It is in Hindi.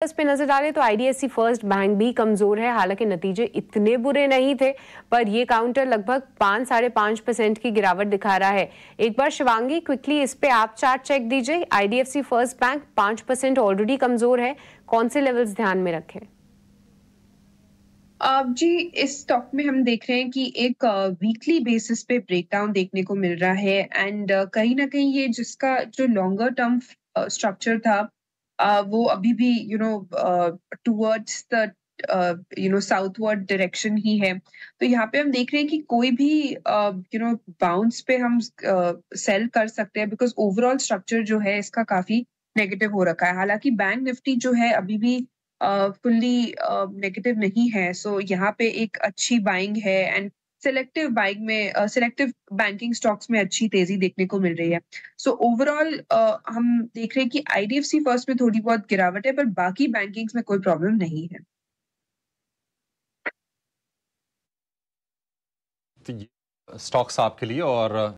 इस पे नज़र डालें तो आईडीएफसी फ़र्स्ट बैंक भी कमज़ोर है। हालाँकि नतीजे इतने बुरे नहीं थे, पर ये काउंटर लगभग पाँच, साढ़े पाँच परसेंट की गिरावट दिखा रहा है। एक बार शिवांगी, क्विकली इस पे आप चार्ट चेक दीजिए। आईडीएफसी फ़र्स्ट बैंक पाँच परसेंट ऑलरेडी कमज़ोर है। कौन से लेवल्स ध्यान में रखें? आप जी, इस स्टॉक में हम देख रहे हैं कि एक वीकली बेसिस पे ब्रेकडाउन देखने को मिल रहा है। एंड कहीं ना कहीं ये जिसका जो लॉन्गर टर्म स्ट्रक्चर था वो अभी भी you know towards the you know southward direction ही है। तो यहाँ पे हम देख रहे हैं कि कोई भी यू नो बाउंस पे हम सेल uh, कर सकते हैं बिकॉज़ ओवरऑल स्ट्रक्चर जो है इसका काफ़ी नेगेटिव हो रखा है। हालाँकि बैंक निफ्टी जो है अभी भी फुल्ली uh, नेगेटिव uh, नहीं है। सो so यहाँ पे एक अच्छी बाइंग है एंड सिलेक्टिव बाइंग में सिलेक्टिव बैंकिंग स्टॉक्स में अच्छी तेज़ी देखने को मिल रही है। सो so, ओवरऑल uh, हम देख रहे हैं कि आईडीएफसी फ़र्स्ट में थोड़ी बहुत गिरावट है पर बाकी बैंकिंग्स में कोई प्रॉब्लम नहीं है। स्टॉक्स तो आपके लिए और